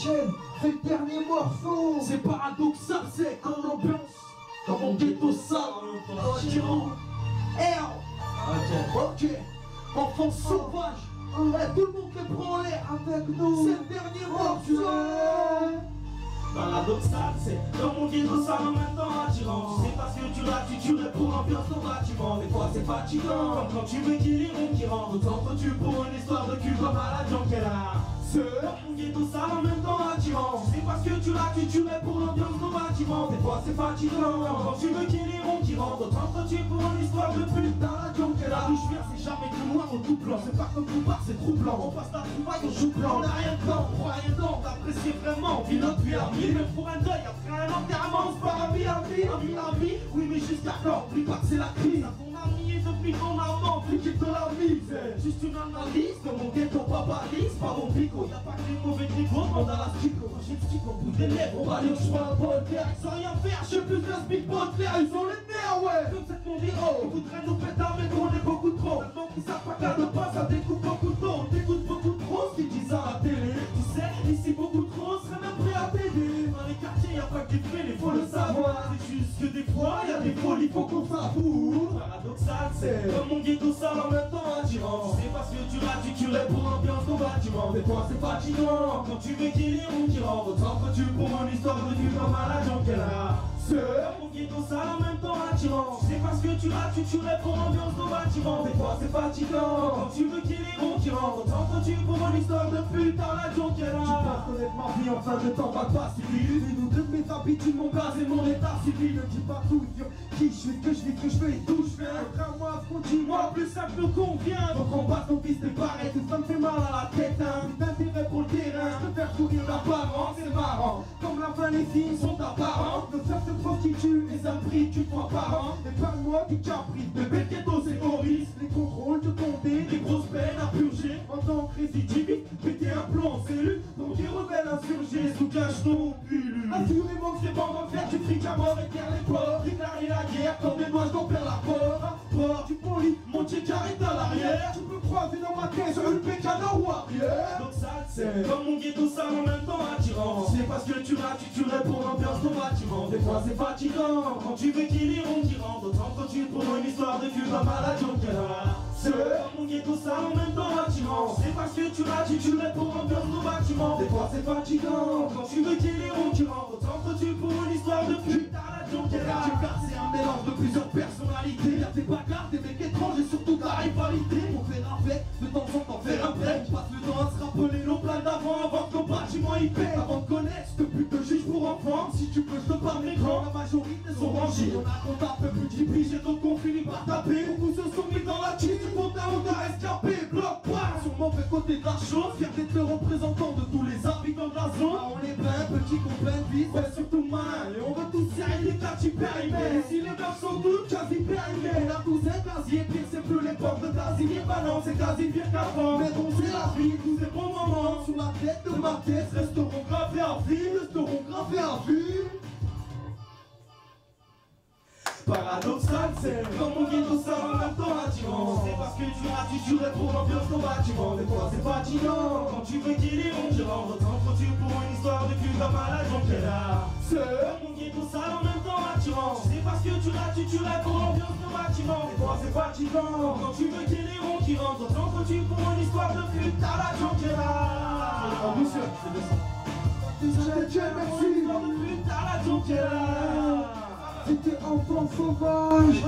chaîne, c'est le dernier morceau. C'est paradoxal, c'est comme l'ambiance. Dans mon ghetto sale, tyran. R. Ok. Enfant sauvage. Tout le monde fait prendre l'air. Avec nous, C'est le dernier morceau. Paradoxal, c'est dans mon ghetto ça en même temps attirant C'est parce que tu l'as, tu tuerais pour l'ambiance ton bâtiment Des fois c'est fatigant, comme quand tu veux qu'il y ait qui rentre Autant que tu pour une histoire de cul comme à la C'est dans mon ghetto ça tu tuerais pour l'ambiance ton bâtiment Des fois c'est fatigant, quand tu veux qu'il y ait qui rentre Autant que tu pour une histoire de pute dans la Junkyard La bouche verte c'est jamais tout noir ou tout blanc. C'est pas comme tout bar, c'est troublant On passe la trouvaille, on joue blanc. On a rien dedans, on croit rien dedans. T'apprécies vraiment, vit notre vie à vie. Même pour un deuil, après un enterrement On se part à vie à vie, à vie à vie. Oui mais jusqu'à quand, oublie pas c'est la crise Juste une analyse de mon ghetto pas balise Pas mon pico, y'a pas que les mauvais négros On a la stico, j'ai le stick au bout des lèvres. On va chemin de terre Sans rien faire, je plus de speak clair Ils ont les nerfs ouais. Comme cette mon héros Ils voudraient nous péter mais qu'on est beaucoup trop. Tellement qu'ils savent pas qu'à deux pas ça découpe beaucoup trop. On t'écoute beaucoup trop ce qu'ils disent à la télé. Tu sais, ici beaucoup trop serait même prêt à t'aider. Dans les quartiers y'a pas que des il faut le savoir. C'est juste que des fois y'a des folies, faut qu'on s'avoue. Paradoxal c'est comme mon ghetto sale en même temps attirant C'est parce que tu l'as, tu pour l'ambiance ton bâtiment Des fois c'est fatigant. Quand tu veux qu'il y ait on qui Autant que tu pour une histoire de cul comme à la Junkyard c'est mon ghetto sale en même temps attirant. C'est parce que tu l'as, tu pour l'ambiance ton bâtiment Des fois c'est fatigant. Quand tu veux qu'il y ait on qui rentre Autant que tu pour une histoire de pute à la Junkyard Tu penses connaître ma vie en fin de temps, de pas mes habitudes, mon gaz et mon état civil Ne dis pas tout sur qui je suis, que je vis, que je fais et d'où je viens. Frère, moi, continue-moi, plus simple nous convient Donc on bat ton fils des barrettes, tout ça me fait mal à la tête hein. D'intérêt pour le terrain, je faire courir l'apparence, c'est marrant. Comme la fin, les signes sont apparents Nos sœurs se prostituent, les abris, tu fois par an. Et parle-moi du caprice, bébé ghetto c'est Horis C'est bon d'en faire du fric à mort et faire les pauvres Déclarer la guerre comme des doigts j'en perds la pauvre Rapport du poli, mon check arrête à l'arrière. Tu peux croiser dans ma caisse une pécano ou arrière paradoxal, c'est comme mon ghetto sale en même temps attirant. C'est parce que tu l'as, tu tuerais pour l'ambiance ton bâtiment. Des fois c'est fatigant. Quand tu veux qu'il y ait on qui rentre Autant que tu pour une histoire de cul comme à la C'est comme mon ghetto sale en même temps attirant. C'est parce que tu l'as, tu tuerais pour l'ambiance bâtiment Des fois c'est fatigant. Quand tu veux qu'il y ait on qui rentre Autant que tu pour une histoire de pute à la Junkyard Tu gardes, c'est un mélange de plusieurs personnalités. Y'a des bagarres, des mecs étranges et surtout de la rivalité Pour faire avec, de temps en temps faire un break. On passe le temps à se rappeler nos plans d'avant Avant que nos bâtiments y pètent Avant de connaître ce pute de juge pour enfants Si tu peux, je On a un peu plus de j'ai d'autres qu'on finit par taper. Beaucoup se sont mis dans la team Du compte à on Bloc pas sur mauvais côté de la chose Fier d'être le représentant de tous les habitants de la zone. Ah, On est bien petits, qu'on plein de vie Mais surtout malin Et on veut tous serrer les quartiers périmés Et si les meufs sont toutes quasi périmées On a tous un casier Pire c'est plus l'époque de Casimir Bah non c'est quasi pire qu'avant. Mais bon c'est la vie, tous ces bons moments. Sous la tête de ma tête Resteront gravés à vie Resteront gravés à vie Paradoxal, c'est comme mon ghetto ça en même temps attirant. C'est parce que tu as tu tuerais pour l'ambiance ton bâtiment Des fois c'est fatigant. Quand tu veux qu'il y ait on gérant Autant que tu pour une histoire de cul comme à la Junkyard C'est comme mon ghetto ça en même temps attirant. C'est parce que tu l'as tu tuerais pour l'ambiance ton bâtiment Des fois c'est fatigant. Quand tu veux qu'il y ait on qui rentre Autant que tu pour une histoire de pute à la Junkyard Oh monsieur, c'est de ça. Dieu merci Histoire de pute à la Junkyard C'était enfant sauvage